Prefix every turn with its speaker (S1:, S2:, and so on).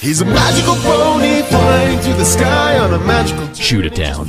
S1: He's a magical pony flying through the sky on a magical
S2: Shoot it down.